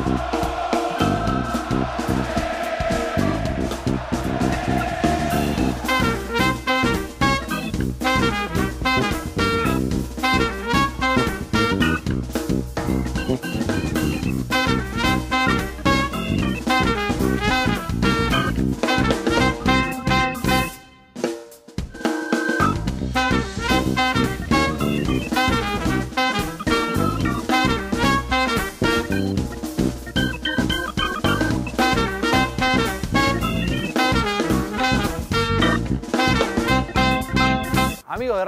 Amigos de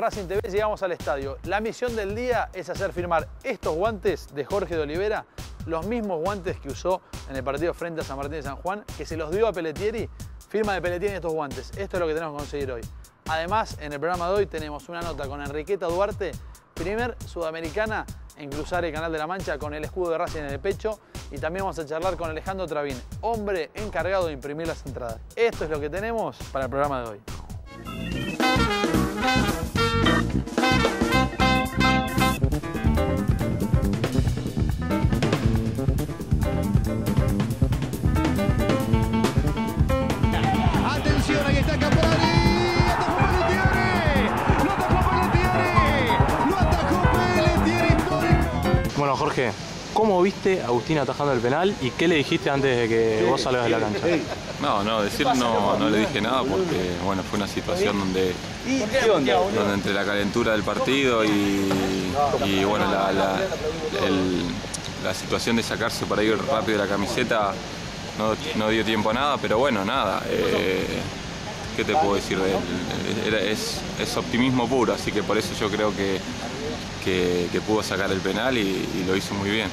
Racing TV, llegamos al estadio. La misión del día es hacer firmar estos guantes de Jorge de Olivera, los mismos guantes que usó en el partido frente a San Martín de San Juan, que se los dio a Pelletieri. Firma de Pelletieri estos guantes. Esto es lo que tenemos que conseguir hoy. Además, en el programa de hoy tenemos una nota con Enriqueta Duarte, primer sudamericana en cruzar el Canal de la Mancha con el escudo de Racing en el pecho. Y también vamos a charlar con Alejandro Travín, hombre encargado de imprimir las entradas. Esto es lo que tenemos para el programa de hoy. Bueno, Jorge, ¿cómo viste a Agustín atajando el penal y qué le dijiste antes de que vos salgas de la cancha? No, no, decir no, no le dije nada porque bueno, fue una situación donde, donde entre la calentura del partido y, y, bueno, la, la- el- la situación de sacarse para ir rápido de la camiseta no, no dio tiempo a nada, pero bueno, nada. eh, ¿Qué te puedo decir de él? Era- es, es optimismo puro, así que por eso yo creo que, que, que pudo sacar el penal y, y lo hizo muy bien.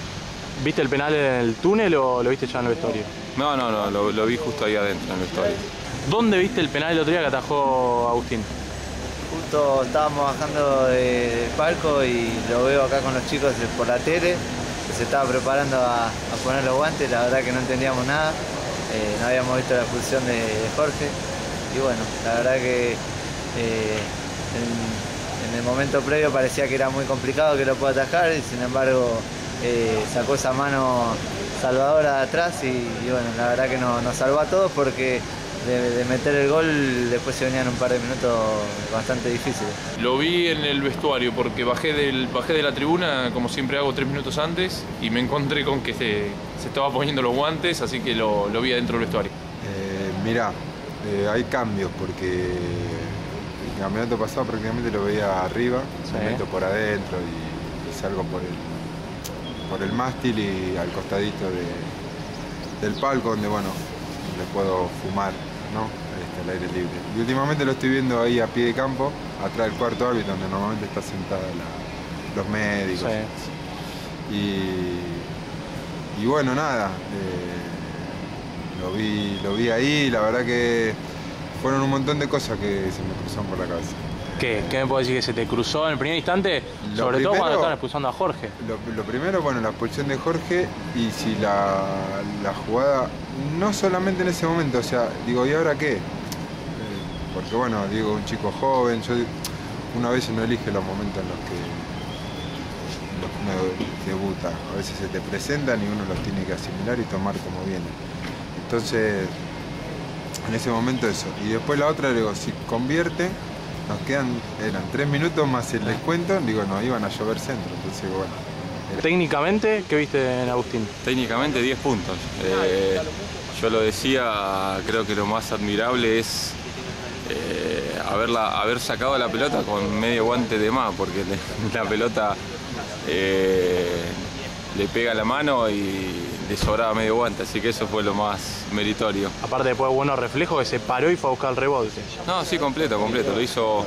¿Viste el penal en el túnel o lo viste ya en el vestuario? No, no, no, lo, lo vi justo ahí adentro en la historia. ¿Dónde viste el penal el otro día que atajó Agustín? Justo estábamos bajando de- del palco y lo veo acá con los chicos por la tele, que se estaba preparando a, a poner los guantes, la verdad que no entendíamos nada, eh, no habíamos visto la expulsión de, de Jorge y bueno, la verdad que eh, en, en el momento previo parecía que era muy complicado que lo pueda atajar y sin embargo eh, sacó esa mano salvadora de atrás y, y bueno, la verdad que no- nos salvó a todos porque de, de meter el gol después se venían un par de minutos bastante difíciles. Lo vi en el vestuario porque bajé, del, bajé de la tribuna, como siempre hago, tres minutos antes y me encontré con que se, se estaba poniendo los guantes, así que lo, lo vi adentro del vestuario. Eh, mirá, eh, hay cambios porque el campeonato pasado prácticamente lo veía arriba, Sí. me meto por adentro y, y salgo por el, por el mástil y al costadito de- del palco donde bueno, le puedo fumar, ¿no? Este, al aire libre. Y últimamente lo estoy viendo ahí a pie de campo, atrás del cuarto árbitro donde normalmente está sentada la- los médicos. Y, y bueno, nada, eh, lo, vi, lo vi ahí, la verdad que fueron un montón de cosas que se me cruzaron por la cabeza. ¿Qué? ¿Qué me puedo decir que se te cruzó en el primer instante? Lo Sobre todo cuando estaban expulsando a Jorge. Lo, lo primero, bueno, la expulsión de Jorge y si la, la jugada, no solamente en ese momento, o sea, digo, ¿y ahora qué? Eh, porque bueno, digo, un chico joven, yo una vez no elige los momentos en los que, en los que uno debuta. A veces se te presentan y uno los tiene que asimilar y tomar como viene. Entonces, en ese momento eso. Y después la otra, digo, si convierte, nos quedan, eran tres minutos más el descuento, digo, no, iban a llover centro. Entonces, bueno. era- Técnicamente, ¿qué viste en Agustín? Técnicamente 10 puntos. Eh, yo lo decía, creo que lo más admirable es eh, haberla, haber sacado la pelota con medio guante de más, porque le- la pelota eh, le pega la mano y le sobraba medio guante, así que eso fue lo más meritorio. Aparte después buenos reflejos que se paró y fue a buscar el rebote. No, sí, completo, completo. Lo hizo,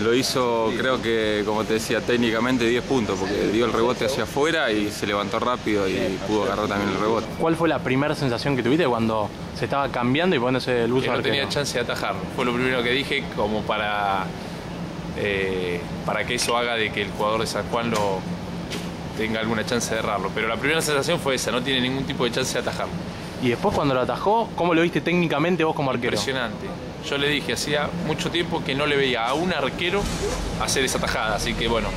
lo hizo, creo que, como te decía, técnicamente 10 puntos, porque dio el rebote hacia afuera y se levantó rápido y pudo agarrar también el rebote. ¿Cuál fue la primera sensación que tuviste cuando se estaba cambiando y poniéndose el buzo Que no arquero? tenía chance de atajar. Fue lo primero que dije como para, eh, para que eso haga de que el jugador de San Juan lo tenga alguna chance de errarlo. Pero la primera sensación fue esa, no tiene ningún tipo de chance de atajar. Y después cuando lo atajó, ¿cómo lo viste técnicamente vos como arquero? Impresionante. Yo le dije, hacía mucho tiempo que no le veía a un arquero hacer esa tajada, así que bueno,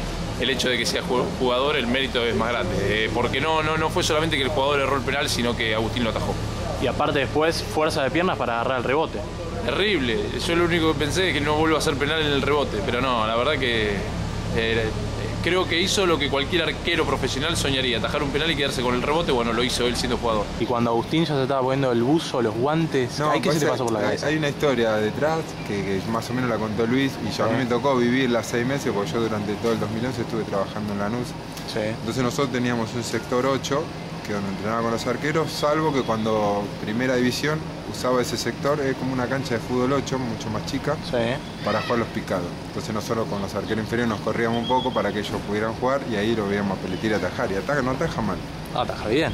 el hecho de que sea ju- jugador, el mérito es más grande. Eh, porque no, no, no fue solamente que el jugador erró el penal, sino que Agustín lo atajó. Y aparte después, fuerza de piernas para agarrar el rebote. Terrible. Yo lo único que pensé es que no vuelva a hacer penal en el rebote, pero no, la verdad que eh, creo que hizo lo que cualquier arquero profesional soñaría, atajar un penal y quedarse con el rebote, bueno, lo hizo él siendo jugador. Y cuando Agustín ya se estaba poniendo el buzo, los guantes, No, ¿ay, ¿qué se te pasa- pasó por la hay- cabeza? Hay una historia detrás que, que más o menos la contó Luis y yo, a mí me tocó vivirla seis meses porque yo durante todo el 2011 estuve trabajando en Lanús. Sí. Entonces nosotros teníamos un sector 8 que donde entrenaba con los arqueros, salvo que cuando primera división usaba ese sector, es como una cancha de fútbol 8, mucho más chica, Sí. para jugar los picados. Entonces nosotros con los arqueros inferiores nos corríamos un poco para que ellos pudieran jugar y ahí lo veíamos a Peletir atajar. Y ataja, no ataja mal. Ataja bien.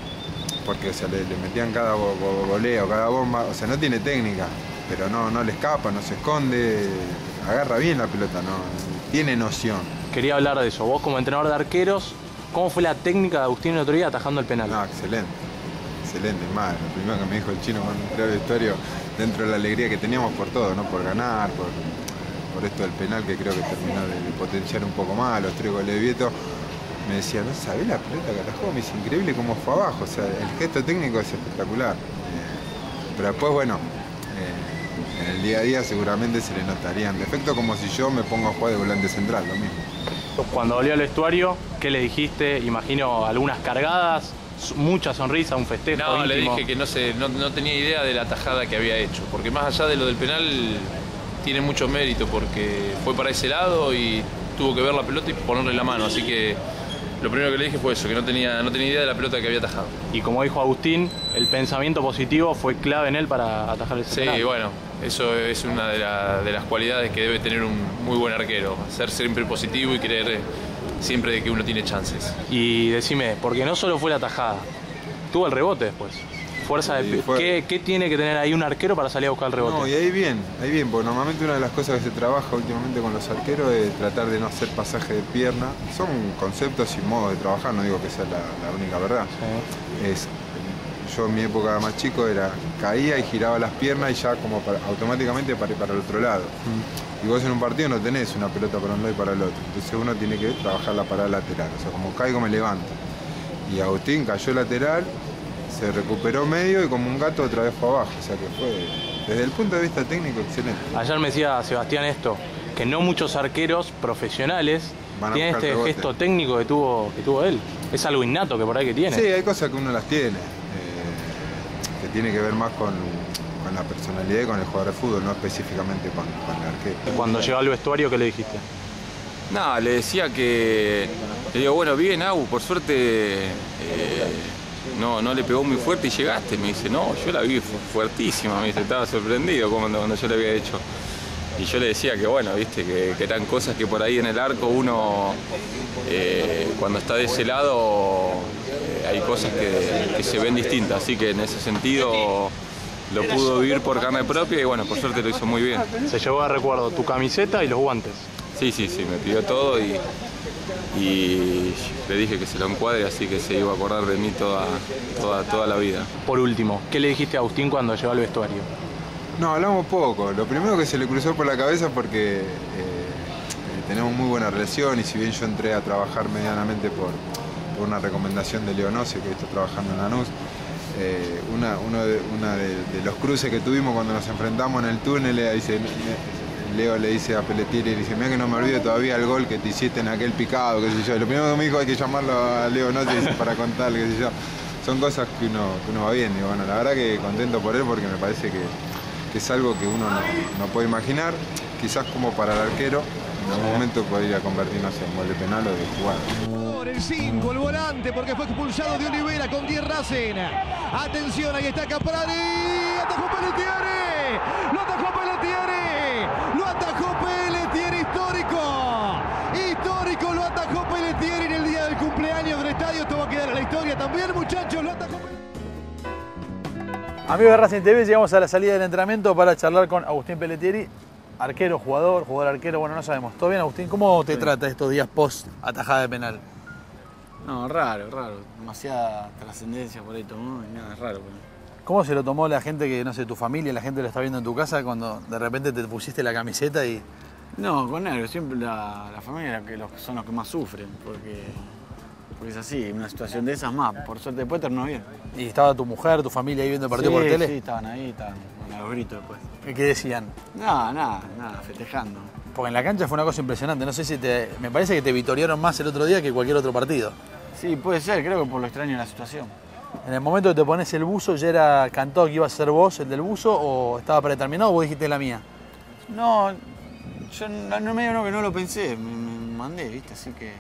porque o sea, le, le metían cada voleo, cada bomba, o sea, no tiene técnica, pero no, no le escapa, no se esconde, agarra bien la pelota, no, tiene noción. Quería hablar de eso. Vos como entrenador de arqueros, ¿cómo fue la técnica de Agustín el otro día atajando el penal? No, excelente, excelente, más, lo primero que me dijo el chino cuando entré al vestuario, dentro de la alegría que teníamos por todo, ¿no? Por ganar, por, por esto del penal que creo que terminó de, potenciar un poco más, los tres goles de Vieto. Me decía, no sabés la pelota que atajó, me dice, increíble cómo fue abajo, o sea, el gesto técnico es espectacular. Eh, pero después, bueno, eh, en el día a día seguramente se le notarían defectos como si yo me pongo a jugar de volante central, lo mismo. Cuando volvió al vestuario, ¿qué le dijiste? Imagino algunas cargadas, mucha sonrisa, un festejo No, le íntimo. dije que no, se, no, no tenía idea de la tajada que había hecho, porque más allá de lo del penal, tiene mucho mérito porque fue para ese lado y tuvo que ver la pelota y ponerle la mano, así que lo primero que le dije fue eso, que no tenía, no tenía idea de la pelota que había atajado. Y como dijo Agustín, el pensamiento positivo fue clave en él para atajar ese Sí, penal. bueno, eso es una de, la- de las cualidades que debe tener un muy buen arquero, ser siempre positivo y creer eh, siempre de que uno tiene chances. Y decime, porque no solo fue la tajada, tuvo el rebote después. Fuerza de ¿Qué, qué tiene que tener ahí un arquero para salir a buscar el rebote? No, y ahí bien, ahí bien, porque normalmente una de las cosas que se trabaja últimamente con los arqueros es tratar de no hacer pasaje de pierna. Son conceptos y modos de trabajar, no digo que sea la, la única verdad. Sí. Es, yo en mi época más chico era caía y giraba las piernas y ya como para- automáticamente para, para el otro lado. Y vos en un partido no tenés una pelota para un lado y para el otro. Entonces uno tiene que trabajar la parada lateral. O sea, como caigo me levanto. Y Agustín cayó lateral, se recuperó medio y como un gato otra vez fue abajo. O sea que fue, desde el punto de vista técnico, excelente. Ayer me decía Sebastián esto, que no muchos arqueros profesionales Van a tienen este rebote. gesto técnico que tuvo, que tuvo él. Es algo innato que por ahí que tiene. Sí, hay cosas que uno las tiene, tiene que ver más con, con la personalidad y con el jugador de fútbol, no específicamente con, con el arquero. Cuando llegó al vestuario, ¿qué le dijiste? Nada, le decía que. Le digo, bueno, bien, Agu, por suerte eh, no, no le pegó muy fuerte y llegaste. Me dice, no, yo la vi fu- fuertísima, me dice, estaba sorprendido cuando, cuando yo la había hecho. Y yo le decía que bueno, viste, que, que eran cosas que por ahí en el arco uno, eh, cuando está de ese lado, eh, hay cosas que, que se ven distintas. Así que en ese sentido lo pudo vivir por carne propia y bueno, por suerte lo hizo muy bien. Se llevó a recuerdo tu camiseta y los guantes. Sí, sí, sí, me pidió todo y, y le dije que se lo encuadre, así que se iba a acordar de mí toda, toda, toda la vida. Por último, ¿qué le dijiste a Agustín cuando llegó al vestuario? No, hablamos poco. Lo primero que se le cruzó por la cabeza porque eh, eh, tenemos muy buena relación y si bien yo entré a trabajar medianamente por, una recomendación de Leonosio que está trabajando en Lanús, eh, una, uno de, los cruces que tuvimos cuando nos enfrentamos en el túnel, le dice, Leo le dice a Pelletieri, le dice, mira que no me olvido todavía el gol que te hiciste en aquel picado, qué sé yo. Lo primero que me dijo hay que llamarlo a Leo para contarle, qué sé yo. Son cosas que uno, que uno va bien. Y bueno, la verdad que contento por él porque me parece que, que es algo que uno no, no puede imaginar. Quizás como para el arquero, en algún momento podría convertirnos en gol de penal o de jugada. Por el 5, el volante, porque fue expulsado de Olivera con 10 Racen. Atención, ahí está Caprari. Atajó Pelletieri. Lo atajó Pelletieri. Lo atajó Pelletieri histórico. Histórico lo atajó Pelletieri en el día del cumpleaños del estadio. Esto va a quedar en la historia también, muchachos. Lo atajó. Amigos de Racing TV, llegamos a la salida del entrenamiento para charlar con Agustín Pelletieri, arquero, jugador, jugador arquero, bueno, no sabemos. ¿Todo bien, Agustín? ¿Cómo te trata estos días post atajada de penal? No, raro, raro. Demasiada trascendencia por ahí tomó y nada, raro. pero- ¿Cómo se lo tomó la gente que, no sé, tu familia, la gente que lo está viendo en tu casa cuando de repente te pusiste la camiseta y No, con nervios. Siempre la, la familia que los- son los que más sufren, porque, porque es así, una situación de esas más. Por suerte después terminó bien. ¿Y estaba tu mujer, tu familia ahí viendo el partido sí, por tele? Sí, estaban ahí, estaban con los gritos después. ¿Qué- ¿Qué decían? Nada, nada, nada, festejando. Porque en la cancha fue una cosa impresionante. No sé si te. Me parece que te vitorearon más el otro día que cualquier otro partido. Sí, puede ser, creo que por lo extraño de la situación. En el momento que te pones el buzo, ¿ya era cantado que iba a ser vos el del buzo o estaba predeterminado o vos dijiste la mía? No, yo no, no medio no que no lo pensé, me, me mandé, ¿viste? Así que,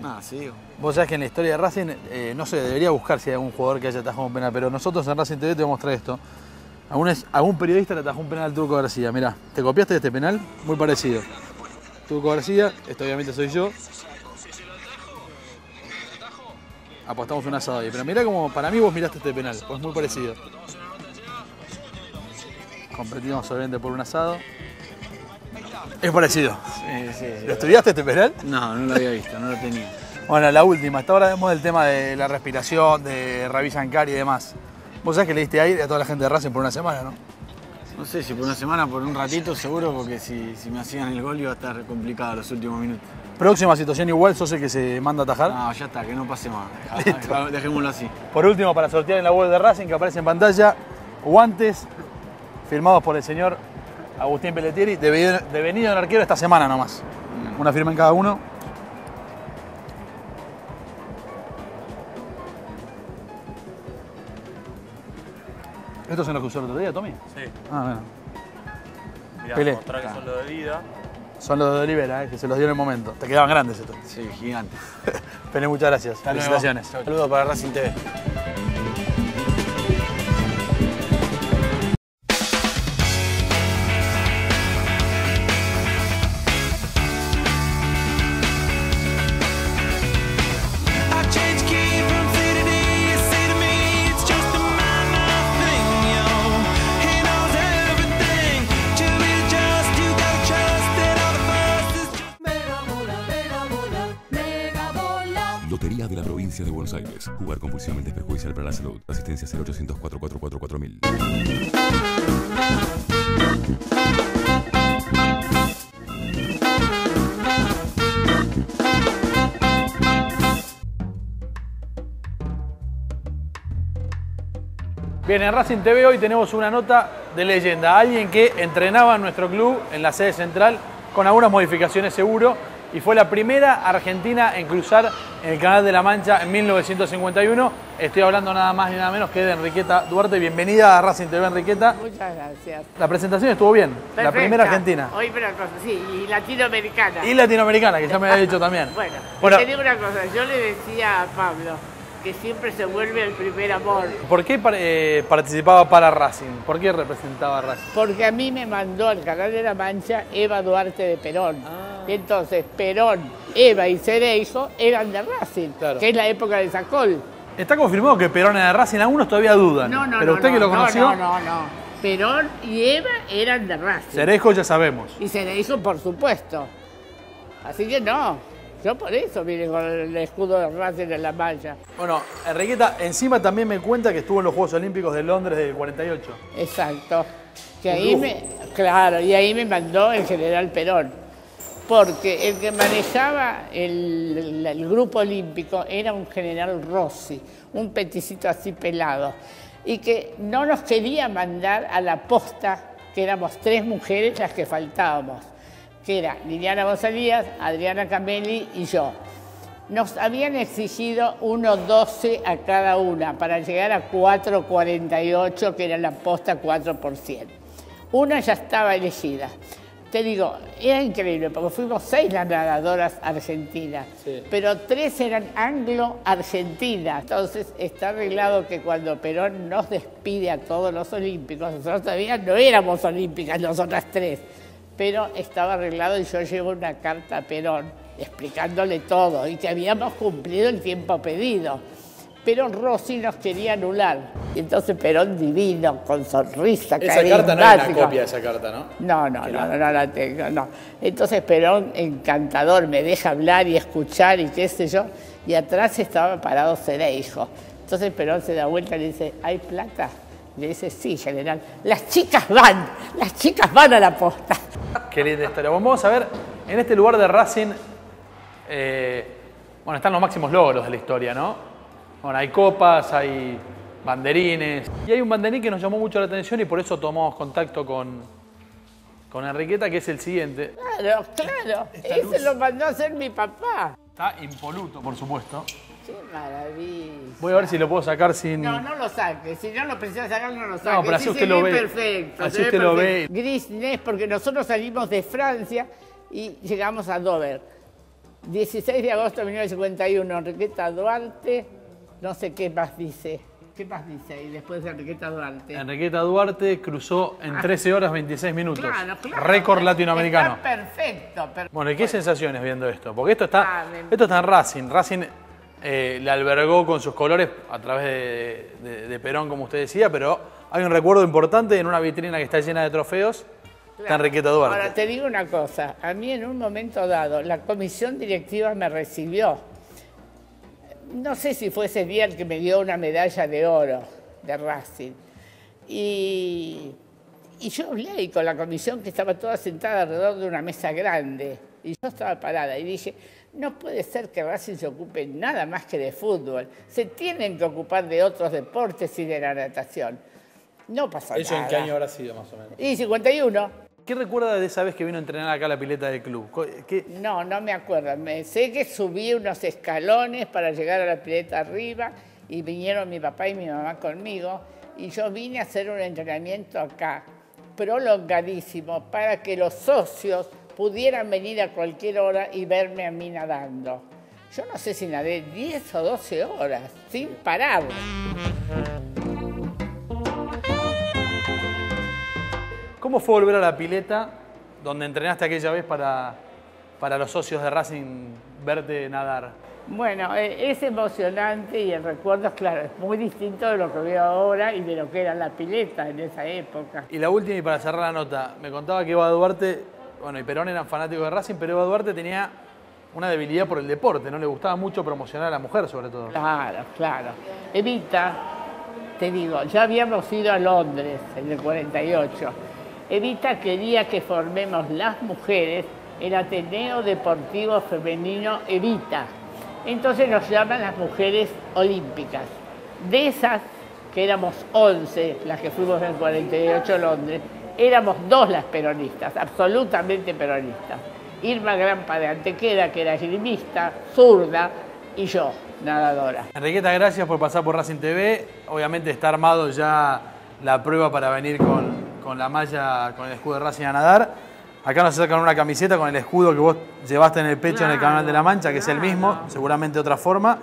nada, sigo. Vos sabés que en la historia de Racing, eh, no sé, debería buscar si hay algún jugador que haya atajado un penal, pero nosotros en Racing TV te vamos a mostrar esto. Algún, es- algún periodista le atajó un penal al Turco García. Mirá, ¿te copiaste de este penal? Muy parecido. Turco García, esto obviamente soy yo. Apostamos un asado ahí. Pero mirá como para mí vos miraste este penal, pues muy parecido. Competimos obviamente por un asado. Es parecido. Sí, sí. ¿Lo estudiaste este penal? No, no lo había visto, no lo tenía. Bueno, la última. Hasta ahora vemos el tema de la respiración, de Ravi Shankar y demás. Vos sabés que le diste aire a toda la gente de Racing por una semana, ¿no? No sé si por una semana, por un ratito seguro, porque si, si me hacían el gol iba a estar complicado los últimos minutos. Próxima situación igual, sos el que se manda a atajar. No, ya está, que no pase más. Listo. Dejémoslo así. Por último, para sortear en la web de Racing, que aparece en pantalla, guantes firmados por el señor Agustín Pelletieri, devenido, devenido en arquero esta semana nomás. Una firma en cada uno. ¿Estos son los que usó el otro día, Tommy? Sí. Ah, bueno. Mirá, Pelé. mostrar que son los de vida. Son los de Olivera, eh, que se los dio en el momento. Te quedaban grandes estos. Sí, gigante. Pelé, muchas gracias. Hasta. Felicitaciones. Saludos para Racing TV. Jugar compulsivamente es perjudicial para la salud. Asistencia 0800 444 4000. Bien, en Racing TV hoy tenemos una nota de leyenda. Alguien que entrenaba en nuestro club, en la sede central, con algunas modificaciones seguro, y fue la primera argentina en cruzar el Canal de la Mancha en 1951. Estoy hablando nada más ni nada menos que de Enriqueta Duarte. Bienvenida a Racing TV, Enriqueta. Muchas gracias. La presentación estuvo bien, la primera argentina. Hoy una cosa, sí, y latinoamericana. Y latinoamericana, que ya me había dicho también. Bueno, Bueno. te digo una cosa, yo le decía a Pablo que siempre se vuelve el primer amor. ¿Por qué eh, participaba para Racing? ¿Por qué representaba a Racing? Porque a mí me mandó al Canal de la Mancha Eva Duarte de Perón. Ah. Y entonces Perón, Eva y Cereijo eran de Racing, Claro. que es la época de Sacol. Está confirmado que Perón era de Racing, algunos todavía dudan. No, no, Pero usted no, que lo no, conoció, No, no, no. Perón y Eva eran de Racing. Cerejo ya sabemos. Y Cereijo, por supuesto. Así que no. Yo por eso vine con el escudo de Racing en la Mancha. Bueno, Enriqueta encima también me cuenta que estuvo en los Juegos Olímpicos de Londres del 48. Exacto. Que ahí me, claro, y ahí me mandó el general Perón. Porque el que manejaba el, grupo olímpico era un general Rossi, un peticito así pelado, y que no nos quería mandar a la posta, que éramos tres mujeres las que faltábamos, que era Liliana González, Adriana Camelli y yo. Nos habían exigido 1.12 a cada una para llegar a 4.48, que era la posta 4 por 100. Una ya estaba elegida. Te digo, era increíble, porque fuimos seis las nadadoras argentinas, pero tres eran anglo-argentinas. Entonces está arreglado que cuando Perón nos despide a todos los olímpicos, nosotros todavía no éramos olímpicas, nosotras tres, pero estaba arreglado y yo llevo una carta a Perón explicándole todo y que habíamos cumplido el tiempo pedido. Pero Rossi nos quería anular. Y entonces Perón divino, con sonrisa, carismático. de esa carta, ¿no? No, no, no, no, no la tengo, no. Entonces Perón, encantador, me deja hablar y escuchar y qué sé yo, y atrás estaba parado Cereijo. Entonces Perón se da vuelta y le dice, ¿hay plata? Le dice, sí, general, las chicas van, las chicas van a la posta. Qué linda historia. Bueno, vamos a ver, en este lugar de Racing, eh, bueno, están los máximos logros de la historia, ¿no? Bueno, hay copas, hay banderines. Y hay un banderín que nos llamó mucho la atención y por eso tomamos contacto con, con Enriqueta, que es el siguiente. Claro, claro, ese lo mandó a hacer mi papá. Está impoluto, por supuesto. Qué maravilla. Voy a ver si lo puedo sacar sin... No, no lo saques. Si no lo precisas sacar, no lo saques. pero así Sí, usted se lo ve ve. perfecto. Así se usted lo ve. Gris Nez, porque nosotros salimos de Francia y llegamos a Dover. 16 de agosto de 1951, Enriqueta Duarte, no sé qué más dice. ¿Qué más dice ahí después de Enriqueta Duarte? Enriqueta Duarte cruzó en 13 horas 26 minutos. Ah. Claro, claro. Récord latinoamericano. Está perfecto. per- Bueno, ¿y qué sensaciones viendo esto? Porque esto está, Ah, esto está en Racing. Racing eh, le albergó con sus colores a través de, de- de Perón, como usted decía, pero hay un recuerdo importante en una vitrina que está llena de trofeos. Está Enriqueta Duarte. Ahora, te digo una cosa. A mí en un momento dado, la comisión directiva me recibió. No sé si fue ese día el que me dio una medalla de oro de Racing. Y, y yo hablé con la comisión que estaba toda sentada alrededor de una mesa grande. Y yo estaba parada y dije, no puede ser que Racing se ocupe nada más que de fútbol. Se tienen que ocupar de otros deportes y de la natación. No pasa ¿Eso nada. en qué año habrá sido, más o menos? Y 51. ¿Qué recuerda de esa vez que vino a entrenar acá la pileta del club? Co- ¿Qué- No, no me acuerdo. Sé que subí unos escalones para llegar a la pileta arriba y vinieron mi papá y mi mamá conmigo y yo vine a hacer un entrenamiento acá, prolongadísimo, para que los socios pudieran venir a cualquier hora y verme a mí nadando. Yo no sé si nadé 10 o 12 horas, sin parar. ¿Cómo fue volver a la pileta donde entrenaste aquella vez para, para los socios de Racing verte nadar? Bueno, eh, es emocionante y el recuerdo es claro, es muy distinto de lo que veo ahora y de lo que era la pileta en esa época. Y la última, y para cerrar la nota, me contaba que Eva Duarte, bueno, y Perón eran fanáticos de Racing, pero Eva Duarte tenía una debilidad por el deporte, ¿no? Le gustaba mucho promocionar a la mujer, sobre todo. Claro, claro. Evita, te digo, ya habíamos ido a Londres en el 48. Evita quería que formemos las mujeres el Ateneo Deportivo Femenino Evita. Entonces nos llaman las mujeres olímpicas. De esas, que éramos 11 las que fuimos en el 48 a Londres, éramos dos las peronistas, absolutamente peronistas. Irma Grampa de Antequera, que era esgrimista, zurda, y yo, nadadora. Enriqueta, gracias por pasar por Racing TV. Obviamente está armado ya la prueba para venir con, con la malla, con el escudo de Racing a nadar. Acá nos sacan una camiseta con el escudo que vos llevaste en el pecho en el Canal de la Mancha, que es el mismo, seguramente de otra forma.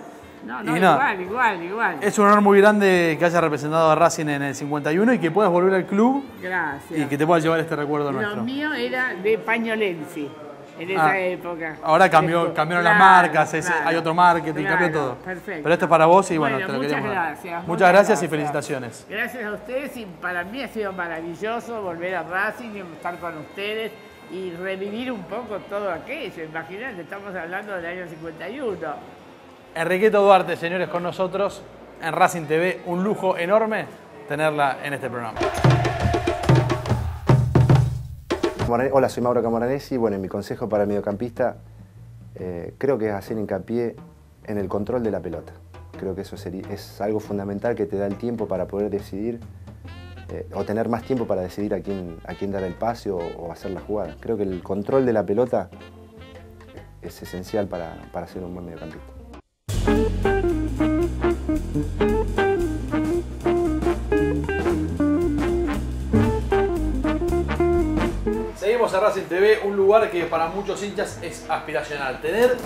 No, Y no, nada. igual, igual, igual. Es un honor muy grande que hayas representado a Racing en el 51 y que puedas volver al club Gracias. y que te puedas llevar este recuerdo Lo nuestro. mío era de Pañolensi, en esa Ah, época. Ahora cambió, cambiaron claro, las marcas, es- claro, hay otro marketing, claro, cambió todo. Perfecto. Pero esto es para vos y bueno, Bueno, te lo muchas gracias, Muchas gracias y felicitaciones. Gracias a ustedes y para mí ha sido maravilloso volver a Racing y estar con ustedes y revivir un poco todo aquello. Imagínate, estamos hablando del año 51. Enriqueta Duarte, señores, con nosotros en Racing TV. Un lujo enorme tenerla en este programa. Hola, soy Mauro Camaranesi. Bueno, mi consejo para el mediocampista eh, creo que es hacer hincapié en el control de la pelota. Creo que eso sería, es algo fundamental que te da el tiempo para poder decidir eh, o tener más tiempo para decidir a quién, a quién dar el pase o, o hacer la jugada. Creo que el control de la pelota es esencial para, para ser un buen mediocampista. Racing TV, un lugar que para muchos hinchas es aspiracional. Tener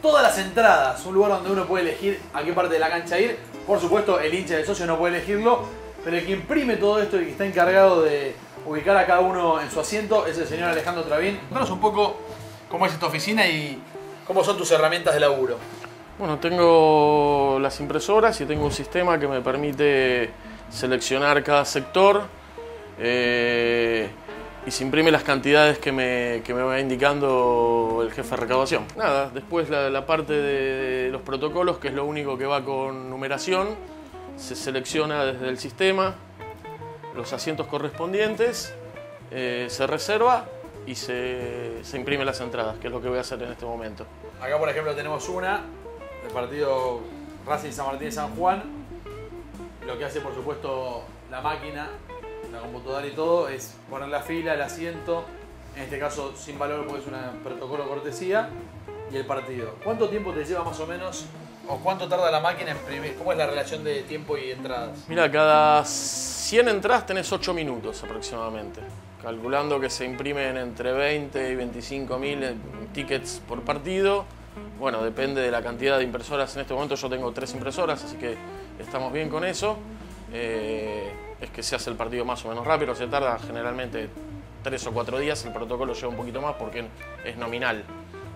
todas las entradas, un lugar donde uno puede elegir a qué parte de la cancha ir. Por supuesto, el hincha del socio no puede elegirlo, pero el que imprime todo esto y que está encargado de ubicar a cada uno en su asiento es el señor Alejandro Travín. Contanos un poco cómo es esta oficina y cómo son tus herramientas de laburo. Bueno, tengo las impresoras y tengo un sistema que me permite seleccionar cada sector eh, y se imprime las cantidades que me, que me va indicando el jefe de recaudación. Nada, después la, parte de los protocolos, que es lo único que va con numeración, se selecciona desde el sistema los asientos correspondientes, eh, se reserva y se, se imprimen las entradas, que es lo que voy a hacer en este momento. Acá, por ejemplo, tenemos una del partido Racing San Martín de San Juan. Lo que hace, por supuesto, la máquina, la computadora y todo, es poner la fila, el asiento, en este caso sin valor porque es un protocolo cortesía, y el partido. ¿Cuánto tiempo te lleva más o menos? ¿O cuánto tarda la máquina en imprimir? ¿Cómo es la relación de tiempo y entradas? Mira, cada 100 entradas tenés 8 minutos aproximadamente. Calculando que se imprimen entre 20 y 25 mil tickets por partido. Bueno, depende de la cantidad de impresoras. En este momento yo tengo tres impresoras, así que estamos bien con eso. Eh, es que se hace el partido más o menos rápido, se tarda generalmente 3 o 4 días. El protocolo lleva un poquito más porque es nominal.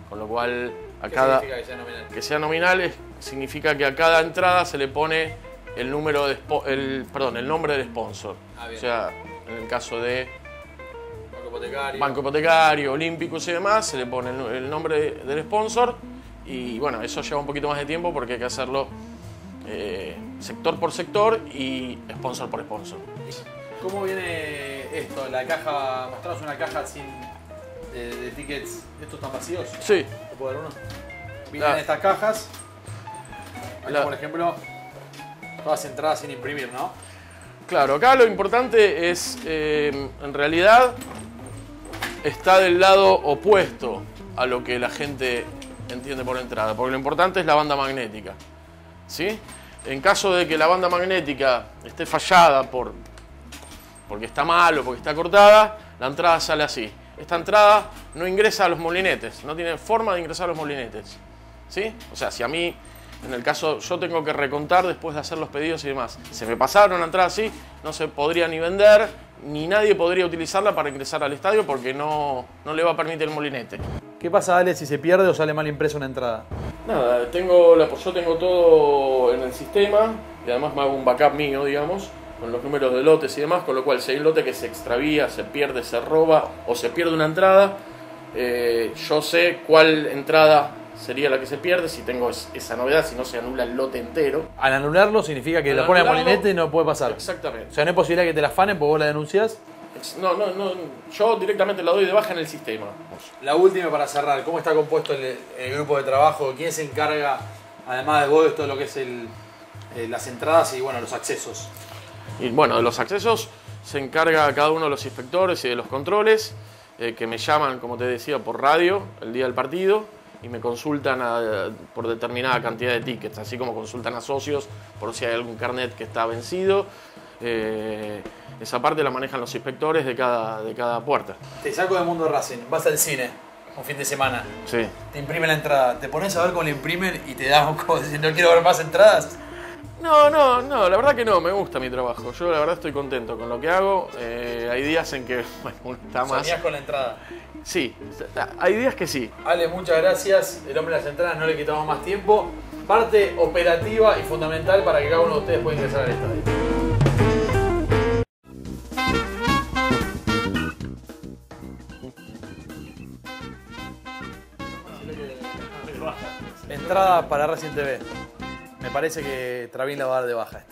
Con lo cual, a ¿Qué cada. significa que sea nominal? Que sea nominal es- significa que a cada entrada se le pone el número de el, perdón, el nombre del sponsor. Ah, o sea, en el caso de Banco hipotecario. Banco Hipotecario, Olímpicos y demás, se le pone el, el nombre del sponsor y bueno, eso lleva un poquito más de tiempo porque hay que hacerlo eh, sector por sector y sponsor por sponsor. ¿Cómo viene esto? La caja, mostramos una caja sin de, de tickets. ¿Estos están vacíos? Sí. ¿Te puedo dar uno? Vienen La- estas cajas. La- por ejemplo, todas entradas sin imprimir, ¿no? Claro, acá lo importante es, eh, en realidad, está del lado opuesto a lo que la gente entiende por entrada, porque lo importante es la banda magnética. ¿sí? En caso de que la banda magnética esté fallada por, porque está mal o porque está cortada, la entrada sale así. Esta entrada no ingresa a los molinetes, no tiene forma de ingresar a los molinetes. ¿Sí? O sea, si a mí, en el caso, yo tengo que recontar después de hacer los pedidos y demás, se me pasaron una entrada así, no se podría ni vender, ni nadie podría utilizarla para ingresar al estadio porque no, no le va a permitir el molinete. ¿Qué pasa, Ale, si se pierde o sale mal impresa una entrada? Nada, tengo la, yo tengo todo en el sistema y además me hago un backup mío, digamos, con los números de lotes y demás, con lo cual si hay un lote que se extravía, se pierde, se roba o se pierde una entrada, eh, yo sé cuál entrada sería la que se pierde, si tengo es- esa novedad, si no se anula el lote entero. Al anularlo significa que Al la pone anularlo- molinete y no puede pasar. Exactamente. O sea, no hay posibilidad que te la afanen porque vos la denuncias. No, no, no, yo directamente la doy de baja en el sistema. La última para cerrar, ¿cómo está compuesto el, el grupo de trabajo? ¿Quién se encarga, además de vos, de todo lo que es el, eh, las entradas y bueno, los accesos? Y bueno, de los accesos se encarga cada uno de los inspectores y de los controles, eh, que me llaman, como te decía, por radio el día del partido y me consultan a- por determinada cantidad de tickets, así como consultan a socios por si hay algún carnet que está vencido. Eh, esa parte la manejan los inspectores de cada, de cada puerta. Te saco del mundo Racing, vas al cine un fin de semana, Sí. te imprimen la entrada, te pones a ver cómo la imprimen y te das como decir, no quiero ver más entradas. No, no, no, la verdad que no, me gusta mi trabajo. Yo la verdad estoy contento con lo que hago. Eh, hay días en que bueno, uno está más... Con la entrada. Sí, hay días que sí. Ale, muchas gracias. El hombre de las entradas no le quitamos más tiempo. Parte operativa y fundamental para que cada uno de ustedes pueda ingresar al estadio. Para Racing TV. Me parece que Travín la va a dar de baja.